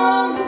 long